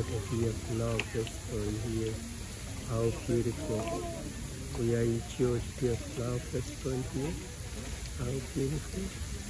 have a here flower festival here. How beautiful. We are in Georgia Flower Festival here. How beautiful.